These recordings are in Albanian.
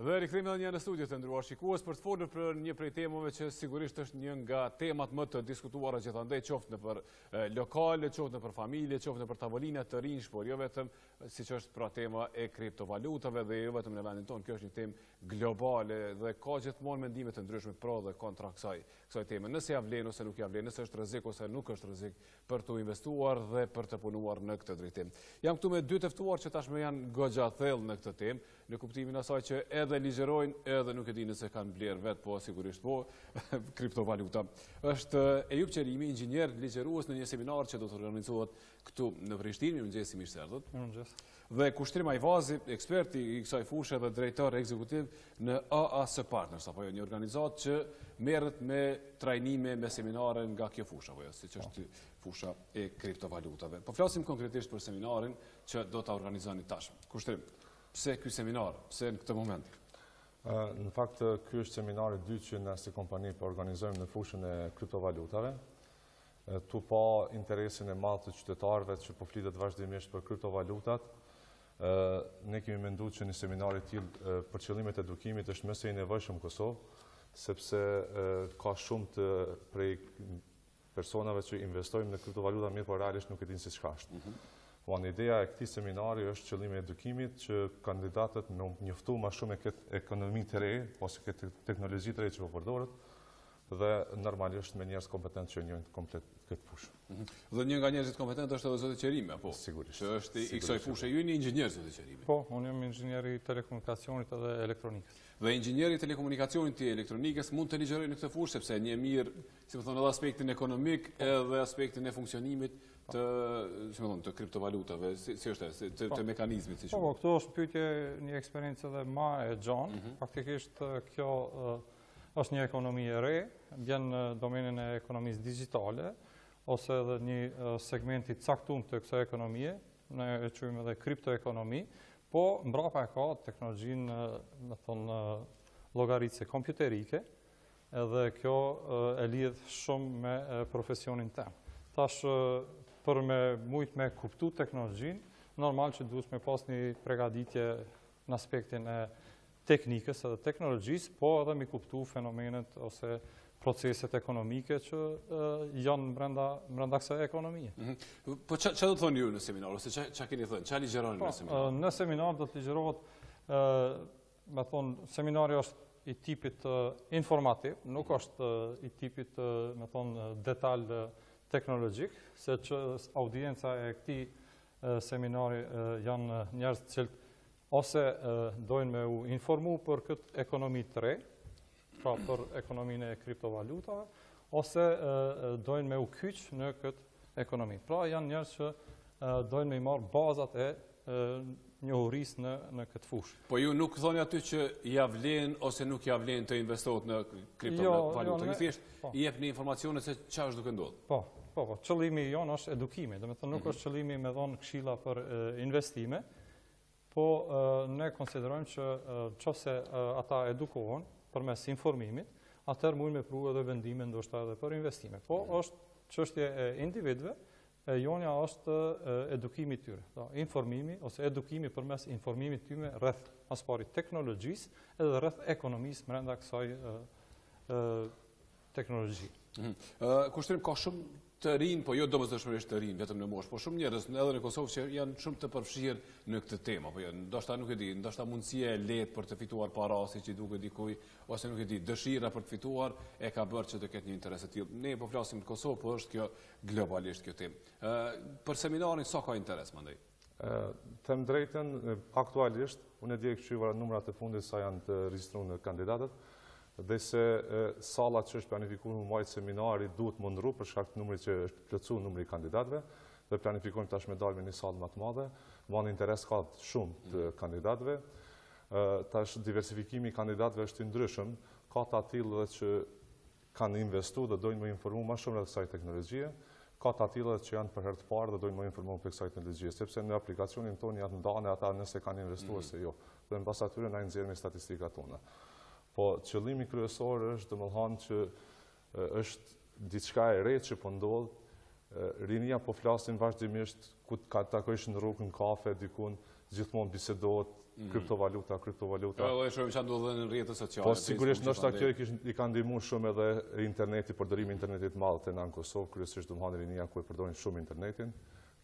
Dhe rikthehemi edhe një herë në studio të nderuar shikues për të folur për një prej temave që sigurisht është një nga temat më të diskutuara gjithandej qoftë nëpër lokale, qoftë nëpër familje, qoftë nëpër tavolina të rinjsh, por jo vetëm siç është pra tema e kriptovalutave dhe jo vetëm në vendin tonë, kjo është një temë globale dhe ka gjithmonë mendime të ndryshme pro dhe kontra kësaj. kësaj teme, nëse ia vlen ose nuk ia vlen, nëse është rrezik ose nuk është rrezik për të investuar dhe për të punuar në këtë drejtim. Jam këtu me dy të ftuar që tashmë janë goxha thellë në këtë temë, në kuptimin e asaj që edhe ligjërojnë, edhe nuk e di nëse kanë blerë vetë, po sigurisht po, kriptovaluta. Është Ejup Qerimi, inxhinier, ligjërues në një seminar që do të organizohet këtu në Prishtinë, mirëmëngjesi, mirë se erdhët. Mirëmëngjesi. dhe Kushtrim Ajvazi, ekspert i kësaj fushe dhe drejtor ekzekutiv në AAS Partners, apo jo një organizatë që merret me trajnime, me seminare nga kjo fusha, apo jo, siç është fusha e kriptovalutave. Po flasim konkretisht për seminarin që do ta organizoni tashmë. Kushtrim, pse ky seminar, pse në këtë moment? Në fakt, ky është seminari i dytë që ne si kompani po organizojmë në fushën e kriptovalutave. tu pa interesin e madh të qytetarëve që po flitet vazhdimisht për kriptovalutat, ne kemi mendu që një seminar i tillë për qëllime të edukimit është më se i nevojshëm në Kosovë, sepse ka shumë të prej personave që investojnë në kriptovaluta, mirëpo realisht nuk e dinë se çka është. Mhm. Po në ideja e këtij seminari është qëllimi i edukimit që kandidatët me njoft ma shumë këtë ekonomi të re ose këtë teknologji të re që po përdoret, dhe normalisht me njerëz kompetentë që e njohin komplet këtë fushë. Mhm. Dhe një nga njerëzit kompetentë është edhe zoti Qerimi, apo? Sigurisht. Që është i kësaj fushë, ju jeni inxhinier, zoti Qerimi. Po, unë jam inxhinier i telekomunikacionit edhe elektronikës. Dhe inxhinieri i telekomunikacionit i elektronikës mund të ligjërojë në këtë fushë, sepse njeh mirë, si me thënë, edhe aspektin ekonomik, po. edhe aspektin e funksionimit po. të, si me thënë, të kriptovalutave, si është e, të po. mekanizmit, siç... Po, këtu është pyetje një eksperiencë edhe ma e gjanë, mhm. faktikisht kjo Është një ekonomi e re, bjen në domenin e ekonomisë digjitale, ose edhe një segment i caktun i kësaj ekonomie, ne e quajmë edhe kriptoekonomi, po mbrapa e ka teknologjinë, domethonë llogaritëse kompjuterike, edhe kjo e lidh shumë me profesionin tem. Tash për me mujt me kuptu teknologjinë, normal që duhet me pas një pregaditje në aspektin e teknikës edhe teknologjisë, po edhe mi kuptu fenomenet ose proceset ekonomike që janë mrenda kësaj ekonomie. Mhm. Po që do të thonë ju në seminar, ose që keni thonë, që ligjëroni në po, seminar? Në seminar do të ligjërohet, domethonë, seminari është i tipit informativ, nuk është i tipit, domethonë, detal teknologjik, sepse audienca e këtij seminari janë njerëz të cilët ose dojnë me u informu për këtë ekonomi të re, pra për ekonominë e kriptovalutave, ose dojnë me u kyç në këtë ekonomi. Pra janë njerëz që dojnë me i marrë bazat e njohurisë në, në këtë fushë. Po ju nuk thoni aty që ia vlen ose nuk ia vlen të investohet në kriptovaluta. Jo, jo, ju thjesht Po. I jepni informacionet se çka është duke ndodhë. Po, po, po, qëllimi jonë është edukimi, domethënë nuk mhm. është qëllimi me dhonë këshilla për investime, po ne konsiderojmë që qoftë se ata edukohen përmes informimit, atëherë mujnë me pru edhe vendime ndoshta edhe për investime. Po, është çështje e individve E jonja është edukimi i tyre, do, informimi ose edukimi përmes informimit të tyre rreth ma së pari teknologjisë edhe rreth ekonomisë mrenda kësaj ë teknologji. Mhm. Ë Kushtrim ka shumë të rinj, po jo domosdoshmërisht të rinj vetëm në moshë, po shumë njerëz edhe në Kosovë që janë shumë të përfshirë në këtë temë, apo jo, ndoshta nuk e di, ndoshta mundësia e lehtë për të fituar para siç i duket dikuj, ose nuk e di, dëshira për të fituar e ka bërë që të ketë një interes të tillë. Ne po flasim në Kosovë, po është kjo Globalisht kjo temë. Për seminarin, sa ka interes, mandej? T'them drejten, aktualisht, unë dje kqyra numrat e fundit sa janë të regjistrun kandidatët, edhe pse salla që është planifikun m'u majtë seminari duhet m'u ndrru për shkak të numrit që është plotësu numri i kandidatëve, dhe planifikojmë tash me dalë me një sallë ma të madhe, domethanë interes ka shumë të kandidatëve, tash diversifikimi i kandidatëve është i ndryshëm, ka të atillë që kanë investu dhe dojnë m'u informu ma shumë rreth kësaj teknologjie, ka të atillë që janë për herë të parë dhe dojnë m'u informu për kësaj teknologjie, sepse në aplikacionin tonë janë ndanë ata nëse kanë investu mhm. ose jo, dhe në bazë të tyre na i nxjerrmi statistikat tona. Po, qëllimi kryesor është, domethanë që është diçka e re që po ndodh, po rinia po flasin vazhdimisht ku të takojsh në rrugë, në kafe, dikun, gjithmonë bisedohet, mm. kriptovaluta, kriptovaluta. Po, e shohim çdo ditë në rrjete sociale. Po, sigurisht, ndoshta kjo i ka ndihmu shumë edhe interneti, përdorimi i internetit i madh te ne në Kosovë, kryesisht domethanë rinia ku e përdorin shumë internetin.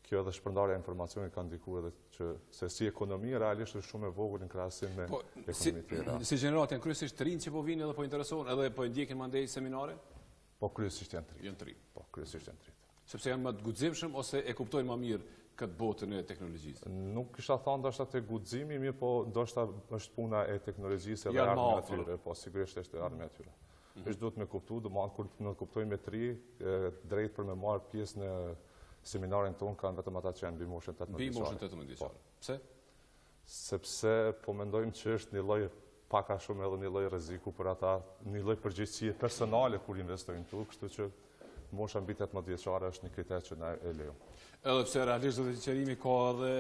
Kjo edhe shpërndarja e informacionit ka ndiku edhe pse si ekonomi, realisht është shumë e vogël në krahasim me po, ekonomi tjera. Si gjeneratë, janë kryesisht të rinj që po vijnë edhe po interesohen, edhe po e ndjekin mandej seminaret? Po, kryesisht janë të rinj. Janë të rinj. Po, kryesisht janë të rinj. Sepse janë më të guximshëm ose e kuptojnë më mirë këtë botën e teknologjisë? Nuk kisha thonë ndoshta te guximi, mirëpo ndoshta është puna e teknologjisë edhe armë e tyre, po sigurisht është armë e tyre. Mhm. është duhet me kuptu, domethanë kur të në kuptojmë të rinjtë, të drejtë për me marrë pjesë në seminarin tonë, kanë vetëm ata që janë mbi moshën 18 vjeçare. Mbi moshën 18 vjeçare. Po. Pse? sepse po mendojmë që është një lloj pak a shumë edhe një lloj rreziku për ata, një lloj përgjegjësie personale kur investojnë këtu, kështu që mosha mbi 18 vjeçare është një kriter që na e lejon. Edhe pse realisht zoti Qerimi ka edhe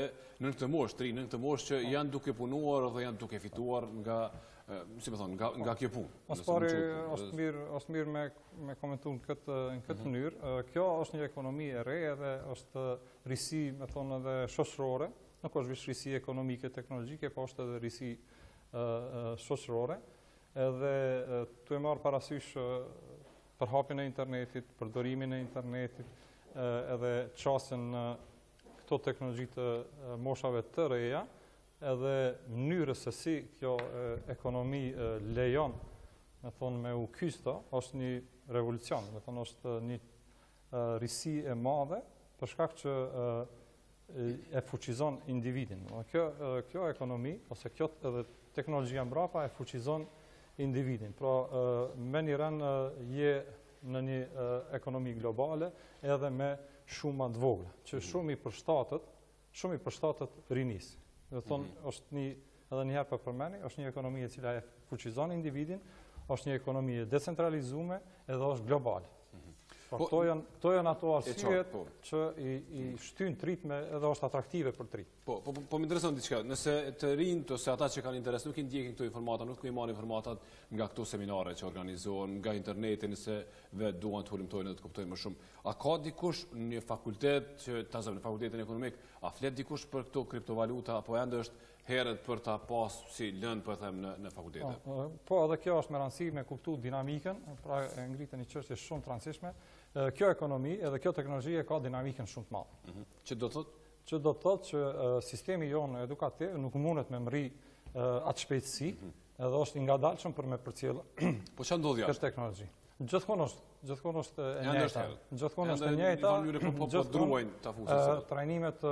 nën këtë moshë, të rinj nën këtë moshë që janë duke punuar dhe janë duke fituar nga si me thënë, nga, nga kjo punë. Së pari është mirë, është mirë me, me komentu në këtë, në këtë mhm. mënyrë. Kjo është një ekonomi e re edhe është risi, me thonë, edhe shoqërore, Nuk është veç risi ekonomike, teknologjike, po është edhe risi shoqërore, edhe du e marrë parasysh përhapjen e internetit, përdorimin e internetit, edhe qasjen në këto teknologji të moshave të reja, edhe mënyrës se si kjo ekonomi lejon, me thonë me u kyç aty, është një revolucion, me thonë është një risi e madhe për shkak që e fuqizon individin. Kjo, kjo ekonomi, ose kjo edhe teknologjia mbrapa e fuqizon individin. Pra, menjëherë je në një ekonomi globale edhe me shuma të vogla, që shumë i përshtatet shumë i përshtatet rinisë. Do me thonë, mhm. është një edhe një herë po e përmendi, është një ekonomi e cila e fuqizon individin, është një ekonomi e decentralizume edhe është globale. Mhm. Po, po, këto janë ato arsyet po. që i shtyjnë të rinjtë me edhe është atraktive për të rinjtë. Po, po, po më intereson diçka, nëse të rinjtë ose ata që kanë interes nuk i ndjekin këto informata, nuk i marrin informatat nga këto seminare që organizohen, nga interneti nëse vetë duan të hulumtojnë dhe të kuptojnë më shumë. A ka dikush një fakultet që ta zëmë në fakultetin ekonomik, a flet dikush për këto kriptovaluta, apo ende është herët për ta pas si lëndë po e them në fakultete? Po, po, edhe kjo është me rëndësi me kuptu dinamikën, pra e ngrite një çështje shumë të rëndësishme. Kjo ekonomi edhe kjo teknologi e ka dinamikën shumë të madhe. Mhm. Që do të Që do të thotë që sistemi jonë edukativ nuk mundet me mrri atë shpejtësi, mhm. edhe është i ngadalshëm për me përcjellë po këtë teknologi. Gjithkahin është, gjithkahin është e njëjta. Gjithkahin është e njëjta. Gjithkahin ta fusin. Trajnimet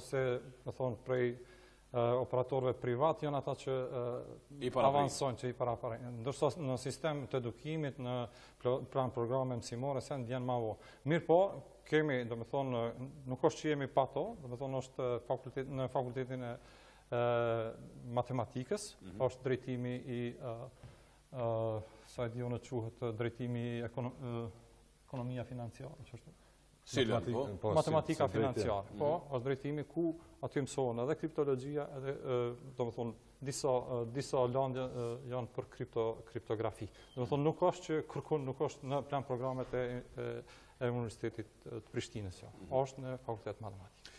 ose, me thonë, prej operatorëve privat janë ata që i avancojnë, që i paraprijnë. Ndërsa në sistem të edukimit, në planprograme mësimore, se në djenë ma vo. Mirëpo, kemi, do me thonë, nuk është që jemi pa to, do me thonë, është në fakultetin e matematikës, mhm. është drejtimi i sa e di unë quhet drejtimi i ekonomia financiare, çka është. Si po, po, matematika financiare. Po, mhm. është drejtimi ku aty mësohen edhe kriptologjia, edhe domethënë disa disa lëndë janë për kripto kriptografi. Domethënë nuk është që kërkon nuk është në plan programet e e Universitetit të Prishtinës, jo. Mhm. Është në fakultet matematikë.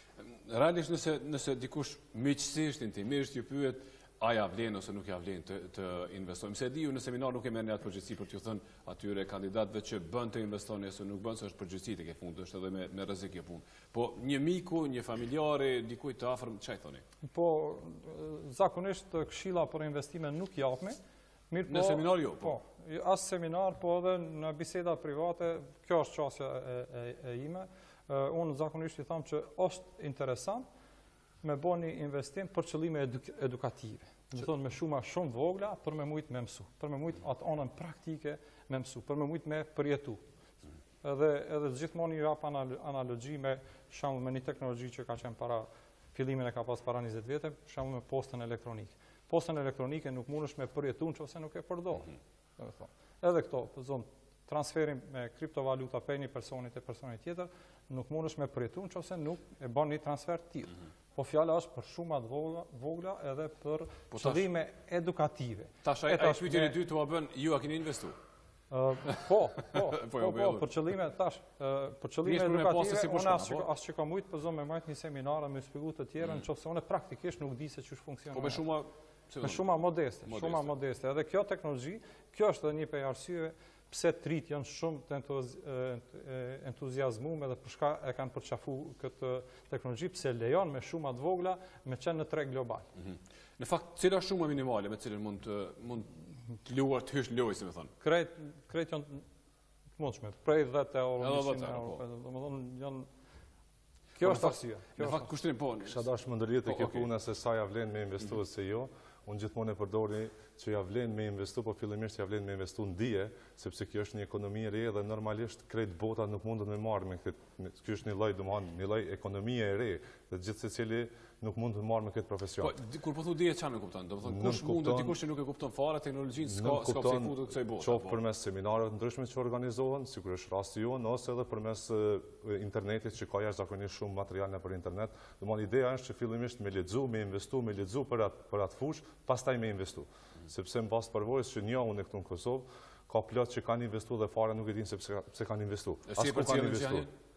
Realisht nëse nëse dikush miqësisht intimisht ju pyet a ja vlen ose nuk ja vlen të, të investojmë. Se di ju në seminar nuk e merrni atë përgjegjësi për t'ju thënë atyre kandidatëve që bën të investoni ose nuk bën, se është përgjegjësi tek e fundit, është edhe me me rrezik kjo punë. Po një miku, një familjari, dikujt të afërm, çka i thoni? Po zakonisht këshilla për investime nuk japim. Mirë po. Në seminar jo. Po, po jo, as seminar, po edhe në biseda private, kjo është qasja e, e, e ime. Uh, unë zakonisht i them që është interesant, me bo një investim për qëllime edukative. Me thonë me shuma shumë vogla për me mujtë me mësu, për me mujtë atë anën praktike me mësu, për me mujtë me përjetu. Edhe, edhe gjithmonë e jap analogji me shembull me një teknologji që ka qenë para fillimin e ka pas para 20 vjetëve, shembull me postën elektronike. Postën elektronike nuk mundesh me përjetu në qoftë se nuk e përdor. Mhm. Edhe këto, po zomë, transferin me kriptovaluta prej një personi te personi tjetër, nuk mundesh me përjetu në qoftë se nuk e bën një transfer të tillë. Mhm. Po fjala është për shuma të vogla edhe për po qëllime edukative. Tash e shty pyetjen e dytë me bo, ju a keni investu? Po, po, po, po, jo, po për qëllime, tash, për qëllime edukative, unë as që kisha mujtë, po zomë me majtë një seminar, me shpjegu të tjerëve, në mm. qoftë se unë praktikisht nuk di se qysh funksionon. Po me shuma Shuma modeste, shuma modeste. Edhe kjo teknologji, kjo është dhe një prej arsyeve, pse të rinjtë janë shumë të entuziasmume dhe për çka e kanë përqafu këtë teknologji, pse lejon me shuma të vogla me qenë në treg global. Mhm. Në fakt, cila është shuma minimale me të cilën mund të luash të hysh në lojë, si me thonë? Krejt janë të mundshme, prej dhetë euro, njëqind euro, domethonë, janë Kjo është arsye. Në fakt Kushtrim po. Kisha dashtë me u ndërlidh te po, kjo puna se sa ja vlen me investu mhm. ose jo. Unë gjithmonë e përdori që ja vlen me investu, po fillimisht ja vlen me investu në dije, sepse kjo është një ekonomi e re dhe normalisht krejt bota nuk mundet me u marrë me këtë. Kjo është një lloj, domethanë, një lloj ekonomie e re dhe gjithsecili nuk mundet me u marrë me këtë profesion. Po, kur po thu dije çfarë nënkupton? Domethonë kush mund të dikush që nuk e kupton fare teknologjinë, s'ka s'ka pse futet kësaj bote. Qoftë po. përmes seminareve të ndryshme që organizohen, sikur është rasti jonë, ose edhe përmes internetit që ka jashtëzakonisht shumë material nëpër internet. Domethonë ideja është që fillimisht me lexu, me investu, me lexu për atë për atë fushë, pastaj me investu. Mm. Sepse në bazë të përvojës që njoh unë këtu në Kosovë, ka plot që kanë investu dhe fare nuk e dinë se pse kanë investu. As po kanë investu.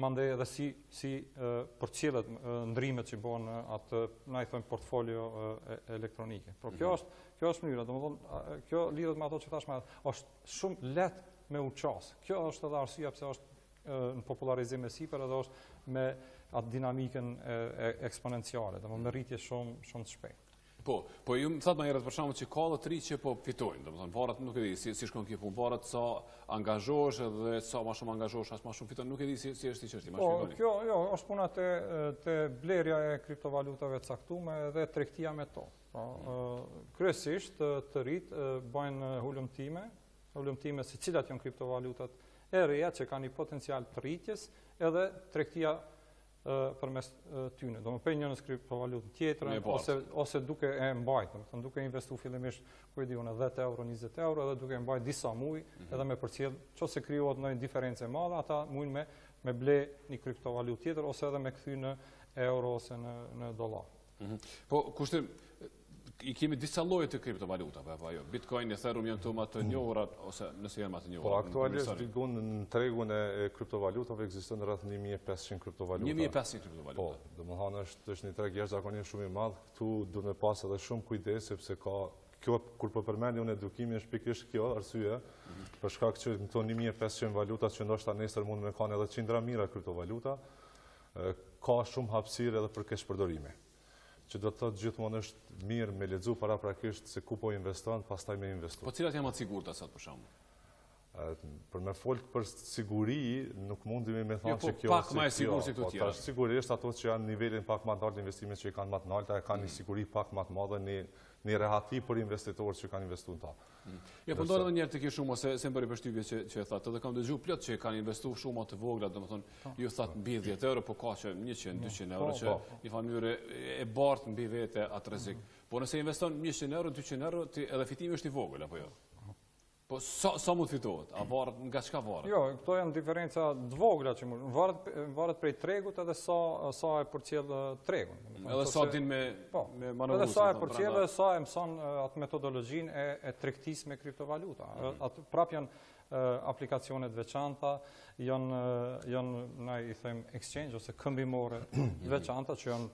mandej edhe si si përcjellen ndryshimet që bëhen në atë, na i thonë portfolio elektronike. Por kjo mhm. është, kjo është mënyra, domethënë kjo lidhet me ato që thashë, është shumë lehtë me u qas. Kjo është edhe arsyeja pse është në popularizim e sipër edhe është me atë dinamikën eksponenciale, domethënë me rritje shumë shumë të shpejtë. Po, po ju më thatë ma herët për shembull që ka edhe të rinj që po fitojnë, domethënë, varet nuk e di, si, si shkon kjo punë, varet sa angazhohesh edhe sa ma shumë angazhohesh, aq ma shumë fiton, nuk e di si, si është kjo çështje, na e shpjegoni. Po, kjo, jo, është puna te, te blerja e kriptovalutave të caktume edhe tregtia me to. Po, mhm. kryesisht të rinjtë bëjnë hulumtime, hulumtime se cilat janë kriptovalutat e reja që kanë një potencial të rritjes edhe tregtia përmes tyne, domethënë prej njërës kriptovalutë në tjetrën, ose duke e mbajtë, domethënë duke investu fillimisht, ku e di unë, 10 euro, 20 euro, edhe duke e mbajtë disa muj, mhm. edhe me përcjellë, nëse krijohet ndonjë diferencë e madhe, ata mujnë me ble një kriptovalutë tjetër, ose edhe me kthy në euro ose në dollar. Mhm. Po, Kushtrim, i kemi disa lloje të kriptovalutave apo jo? Bitcoin, Ethereum janë këto më të njohura ose nëse janë më të njohura. Po aktualisht dikund në tregun e kriptovalutave ekzistojnë rreth 1500 kriptovaluta. 1500 kriptovaluta. Po, domethënë është është një treg jashtëzakonisht shumë i madh. Këtu duhet me pas edhe shumë kujdes sepse ka kjo kur po përmendi unë edukimin është pikërisht kjo arsye mhm. për shkak që këto 1500 valuta që ndoshta nesër mund të kanë edhe qindra mijëra kriptovaluta ka shumë hapësirë edhe për keqpërdorime. Që do të thotë gjithmonë është mirë me lexu paraprakisht se ku po investon, pastaj me investu. Po cilat janë më të sigurta sot për shembull? Për me folë për siguri, nuk mundemi me thonë jo, që po kjo... Pak ma e sigur se të po, tjerat. Sigurisht, ato që e kanë nivelin pak ma të naltë, investimet që i kanë ma të naltë, e kanë një mm. siguri pak ma të madhe, një rehati për investitorë që kanë investu në ta. Ja po ndalem edhe një herë te kjo shumë, se më bëri përshtypje që, që e thatë, edhe kam dëgju plot që kanë investu shuma të vogla, domethënë, po. ju thatë mbi 10 euro, po ka që 100, 200 po, euro, që po. njëfarë mënyre e bartë mbi vete atë rrezik. Mhm. Po nëse investon 100 euro, 200 euro, ti edhe fitimi është i vogël, apo jo? Po sa, sa mund të fitohet? A varet nga çka varet? Jo, këto janë diferenca të vogla që mund. Varet varet prej tregut edhe sa sa e përcjell tregun. Edhe sa din me po, me manovru. Edhe sa e përcjell dhe sa e mëson atë metodologjinë e e tregtisë me kriptovaluta. Mhm. Aty prap janë aplikacione të veçanta, janë janë na i them exchange ose këmbimore të mhm. veçanta që janë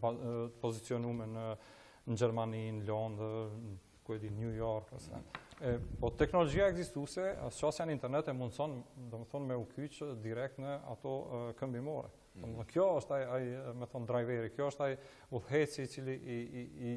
të pozicionuar në në Gjermani, në Londër, ku e di New York ose. E, po teknologjia ekzistuese, qasja në internet e mundëson, domethënë me u kyç direkt në ato këmbimore. Mm. Kjo është ai ai domethon driveri, kjo është ai udhëheqësi i cili i i i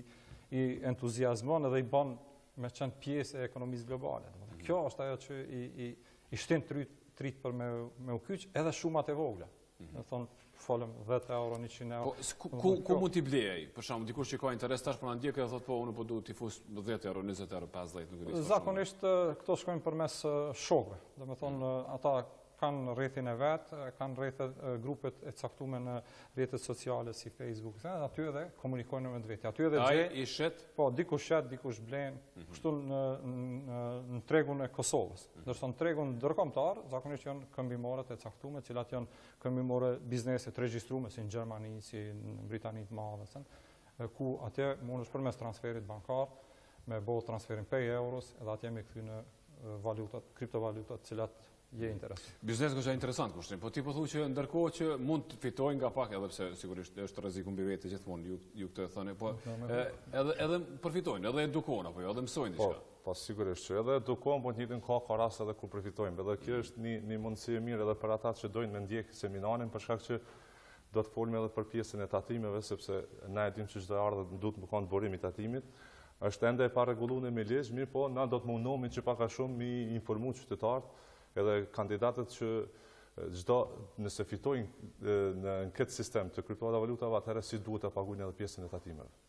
i entuziazmon dhe i bën me qenë pjesë e ekonomisë globale. Domethënë mm. kjo është ajo që i i i shtin t'rit t'rit për me me u kyç edhe shumat e vogla. Mm. Mm-hmm. Domethon folëm 10 euro, 100 euro. Po ku ku mund t'i blej ai? Për shembull, dikush që ka interes tash po na ndjek dhe thotë po unë po du t'i fus 10 euro, 20 euro, 50, nuk e di. Zakonisht këto shkojnë përmes shokëve. Domethënë mm. ata kanë rrethin e vet, kanë rrethe grupet e caktuar në rrjetet sociale si Facebook, dhe aty edhe komunikojnë mes vete. Aty edhe gjen. Ai i shet. Po, dikush shet, dikush blen, mhm. kështu në në tregun e Kosovës. Mhm. Ndërsa në tregun ndërkombëtar, zakonisht janë këmbimoret e caktume, të cilat janë këmbimore biznese të regjistruara si në Gjermani, si në Britani të Madhe, domethënë, ku atje mundesh përmes transferit bankar me bo transferin prej euros, edhe atje me kthy në valutat, kriptovalutat, të cilat je interesant. Biznes është interesant Kushtrim, po ti po thu që ndërkohë që mund të fitojnë nga pak, edhe pse sigurisht është rreziku mbi vete gjithmonë, ju ju këtë e thoni, po edhe edhe përfitojnë, edhe edukohen apo jo, edhe mësojnë po, diçka. Po, po sigurisht që edhe edukohen, po t'njëjtën ka ka rast edhe kur përfitojnë, edhe kjo është një një mundësi e mirë edhe për ata që dojnë me ndjek seminarin për shkak që Do të folim edhe për pjesën e tatimeve, sepse na e dim që çdo e ardhme duhet me kanë burim i tatimit. është ende e parregullume me ligj, mirëpo, na do të mundohmi që pak a shumë m'i informu qytetarët edhe kandidatët që çdo nëse fitojnë në këtë sistem të kriptovalutave, atëherë si duhet ta pagujnë edhe pjesën e tatimeve.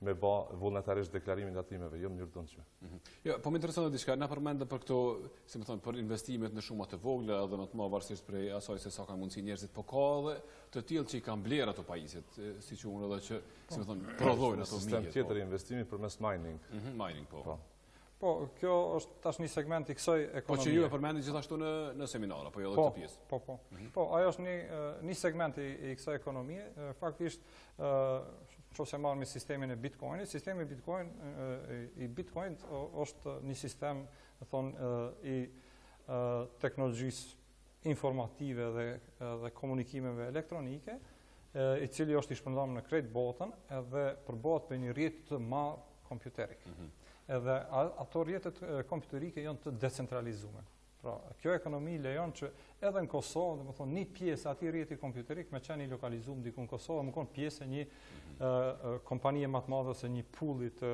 me ba vullnetarisht deklarimin e tatimeve, jo, shumë e rëndësishme. Mhm. Jo, po më intereson dhe diçka, na përmende për këto, si me thanë, për investimet në shuma të vogla, edhe në të mdha varësisht prej asoj se sa kanë mundësi njerëzit, po ka edhe të tillë që i kanë blerë ato pajisjet, si quhen edhe që, si me thanë, prodhojnë ato mjetet. Sistem po. tjetër investimi përmes mining. Mhm, mining, po. po. Po, kjo është tash një segment i kësaj ekonomie. Po që ju e përmendni gjithashtu në, në seminar, apo jo dhe po, këtë pjesë? Po, po, mhm. po, ajo është një, një segment i, i kësaj ekonomie. Faktisht, qoftë se marrmi sistemin e Bitcoinit, sistemi Bitcoin, i Bitcoinit është një sistem, domethonë, i teknologjisë informative dhe dhe komunikimeve elektronike, i cili është i shpërndam në krejt botën edhe përbohet prej një rrjeti të madh kompjuterik. Mhm. Edhe ato rrjetet kompjuterike janë të decentralizume. Pra, kjo ekonomi lejon që edhe në Kosovë, domethonë, një pjesë e atij rrjeti kompjuterik me qenë i lokalizum diku n'Kosovë, me konë pjesë e një rrjet kompanije ma të madhe ose një pulli të...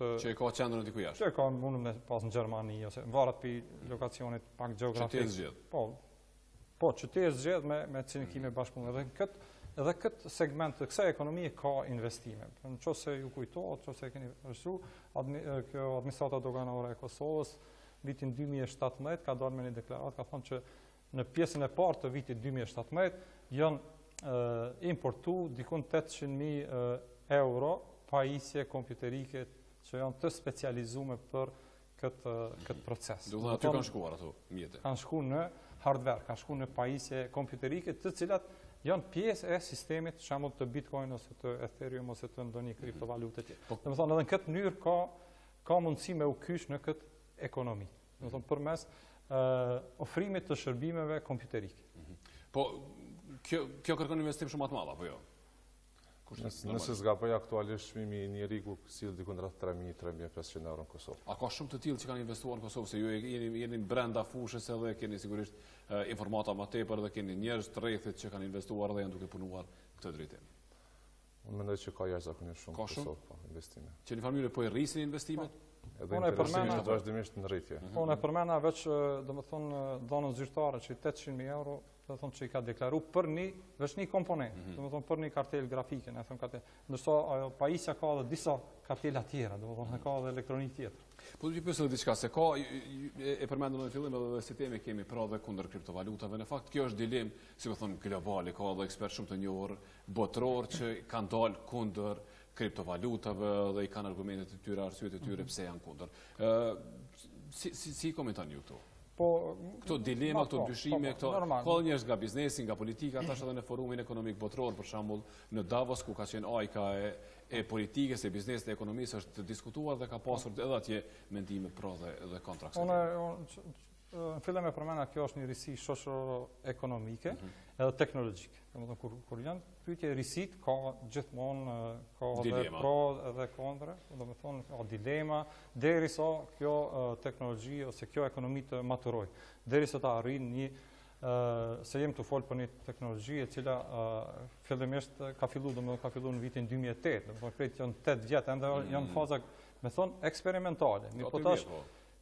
Që e ka qendrën diku jashtë. Që e ka mundet me pas në Gjermani, ose varet prej lokacionit pak geografik. Që ti e zgjedh. Po, po që ti e zgjedh me, me cilin ki me mm. bashkëpunu. Edhe këtë edhe këtë segment të kësaj ekonomie ka investime. Në qoftë se ju kujtohet, qoftë se keni rëshu, admi, kjo administrata doganore e Kosovës, vitin 2017, ka dalë me një deklaratë, ka thonë që në pjesën e parë të vitit 2017 janë importu dikun 800.000 euro pajisje kompjuterike që janë të specializume për këtë, këtë proces. Do të thotë kanë shkuar ato mjete. Kanë shkuar në hardware, kanë shku në pajisje kompjuterike, të cilat janë pjesë e sistemit, për shembull të Bitcoin ose të Ethereum ose të ndonjë kriptovalutë tjetër. Po, domethonë edhe në këtë mënyrë ka ka mundësi me u kyç në këtë ekonomi. Domethonë përmes ofrimit të shërbimeve kompjuterike. Mhm. Po kjo kjo kërkon investim shumë më të madh apo jo? Nëse s'gaboj aktualisht çmimi i një rigu sillet dikun rreth 3.000-3.500 euro në Kosovë. A ka shumë të tillë që kanë investuar në Kosovë, se ju jeni brenda fushës edhe keni sigurisht informata ma tepër dhe keni njerëz të rrethit që kanë investuar dhe janë duke punuar n'këtë drejtim? Unë mendoj që ka jashtëzakonisht shumë në Kosovë, po, investime. Që një farë mënyre po e rrisin investimet? Po, edhe unë e përmena, vazhdimisht në rritje. Mhm. Unë e përmena veç, domethonë, t'dhënën zyrtare që i 800.000 euro, domethonë që i ka deklaru për një, veç një komponent, mhm. domethonë për një kartelë grafike, i thonë kartelë. Ndërsa ajo pajisja ka dhe disa kartela tjera, domethonë, mhm. ka dhe elektronikë tjetër. Po t'ju pyes dhe diçka, se ka, e përmendëm në fillim edhe dhe si temë kemi pro dhe kundër kriptovalutave, në fakt, kjo është dilemë, si me thonë, globale, ka dhe ekspertë shumë të njohur, botërorë që kanë dalë kundër kriptovalutave dhe i kanë argumentet e tyre, arsyet e tyre mhm. pse janë kundër. Si i komenton ju këto? Po, këto dilema, këto dyshime, këto ka edhe njerëz nga biznesi, nga politika, tash edhe në forumin ekonomik botëror, për shembull, në Davos, ku ka qenë ajka e politikës, e biznesit, e ekonomisë, është diskutuar dhe ka pasur edhe atje mendime pro dhe kontra kësaj. Në fillim e përmena, kjo është një risi shoqërore-ekonomike mhm. edhe teknologjike. Domethonë kur janë n'pytje risitë, ka gjithmonë, ka dhe pro edhe kontra, domethonë, ka dilema, derisa kjo teknologi ose kjo ekonomi të maturohet, derisa ta arrin një, se jemi tu folë për një teknologji e cila fillimisht ka fillu, domethonë ka fillu në vitin 2008, domethonë, krejt janë 8 vjet, ende janë mhm. faza, me thonë, eksperimentale. Po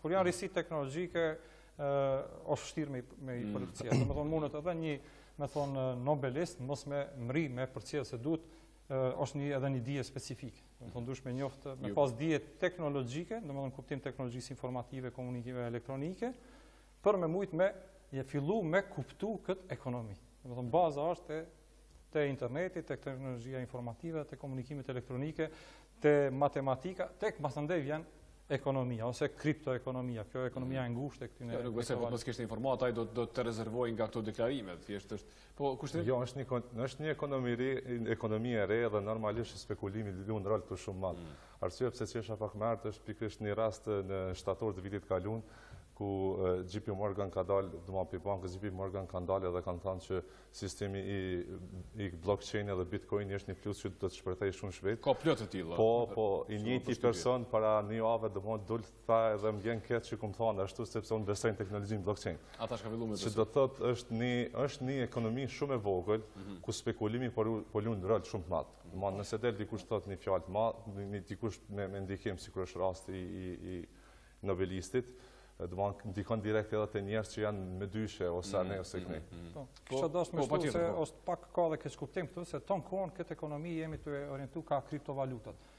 Kur janë risi teknologjike, është vështirë me, me i përcjellë. Mm. Domethonë, munet edhe një, me thonë, nobelist, mos me mri, me përcjellë se duhet, është një edhe një dije specifike. Domethonë duhesh me njoftë me pas dije teknologjike, domethënë kuptim teknologjisë informative, komunikive elektronike, për me mujt me e fillu me kuptu kët ekonomi. Domethënë baza është e te internetit, te teknologjia informative, te komunikimet elektronike, te matematika, tek më andej vjen ekonomia, ose kriptoekonomia, kjo ekonomia e ngushtë e këtine... Nuk besoj, po të s'kishte informata, ai do të rezervohej nga këto deklarime, thjesht është... Po, kushtë... Jo, është një ekonomi e re dhe normalisht spekulimi lun rol shumë të madh. Mm. Arsyeja pse që është pak mërtë është pikërisht një rast në shtator të vitit kalun, ku JP Morgan ka dalë, domethënë bankës, JP Morgan ka dalë edhe ka thanë që Sistemi i i blockchain edhe bitcoin është një fluskë që do të shpërthejë shumë shpejt. Ka plot të tilla. Po, po, i njëjti person para një jave domethënë dul tha edhe më vjen keq që kam thonë ashtu sepse unë besoj në teknologjinë blockchain. A tash ka fillu me besu. Që do të thotë është një është një ekonomi shumë e vogël mhm. ku spekulimi po po lun rol shumë të madh. Domethënë nëse del dikush thotë një fjalë të madhe, një dikush me me ndikim sikur është rasti i i nobelistit, domethonë ndikon direkt edhe te njerëz që janë në mëdyshje ose mm, anej ose mm, knej. Mm. Po, po, kisha dashur po, me shtu se është pak ka dhe keqkuptim këtu se tanë kohën këtë ekonomi jemi të orientu kah kriptovalutat.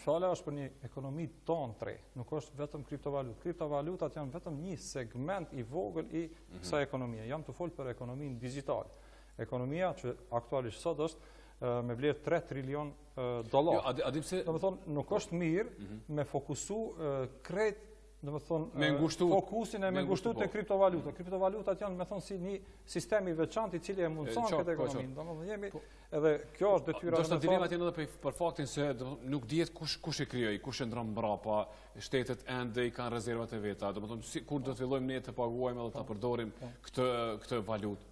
Fjala është për një ekonomi tanë të re, nuk është vetëm kriptovalutë. Kriptovalutat janë vetëm një segment i vogël i mhm. kësaj ekonomie. Jam tu fol për ekonominë digjitale. Ekonomia që aktualisht sot është me vlerë 3 trilion dollarë. Jo, a di pse? Domethënë, nuk është mirë mhm. me u fokusu krejt domethonë me ngushtu fokusin e me ngushtu te po. kriptovaluta. Kriptovalutat janë, domethonë si një sistem i veçantë i cili e mundson këtë ekonominë. Domethënë jemi po. edhe kjo është detyra. Dilemat janë edhe për, për faktin se do, nuk dihet kush kush e krijoi, kush qëndron mbrapa, shtetet ende i kanë rezervat e veta. Domethënë si kur do të fillojmë ne të paguajmë edhe ta po. përdorim këtë këtë valutë.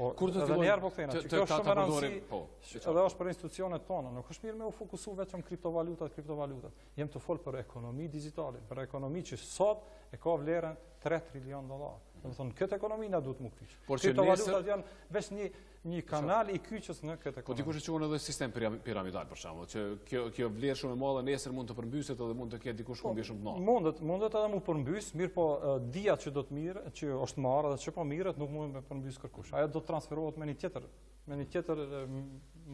Po, kur të fillojmë? Njëherë po kthehna, që kjo është shumë me rëndësi, po, edhe është për institucionet tona, nuk është mirë me u fokusu veç kriptovalutat, kriptovalutat. Jem tu fol për ekonomi digjitale, për ekonomi që sot e ka vlerën 3 trilion dollarë. Domethonë, në këtë ekonomi na duhet m'u kyç. Kriptovalutat janë veç një, një kanal i kyçjes në këtë ekonomi. Po dikush e quan edhe sistem piramidal, Shembull, që kjo, kjo vlerë shumë e madhe, nesër mund të përmbyset edhe mund të ketë dikush humbje shumë të madhe. Mundet, mundet edhe m'u përmbys, mirëpo dija që do të mirret, që është marrë dhe që po mirret, nuk mund me përmbys kërkush. Ajo do të transferohet me një tjetër, me një tjetër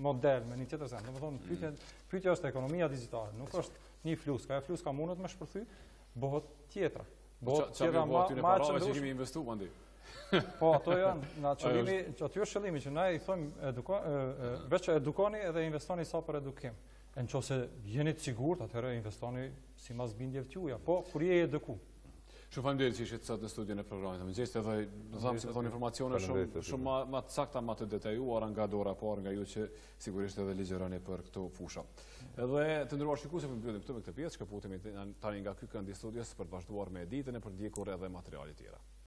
model, me një tjetër zemë. Domethonë, pyetja, mm. pyetja është ekonomia digjitale, nuk është një fluskë. E fluska mundet me shpërthy, bohet tjetra. Bohet tjetra ma e qëndrushme. Bohet tjetra ma e qëndrushme. investu, mandi. Po, ato janë, na qëllimi, që aty është qëllimi, që na i themi, veç që edukonu edhe investoni sa për edukim. E në qoftë se jeni të sigurt, atëherë investoni simbas bindjeve t'juja. Po, kur je eduku? Shumë faleminderit që ishit sot në studion e programit të mëngjesit edhe na dhatë domethonë informacione shumë ma të sakta, ma të detajuara nga dora e parë, nga ju që sigurisht edhe ligjëroni për këto fusha. Edhe të nderuar shikues e përmbyllim këtu me këtë pjesë, shkëputemi tani nga ky kënd i studios për të vazhduar me ditën e për të ndjekur edhe materiale tjera.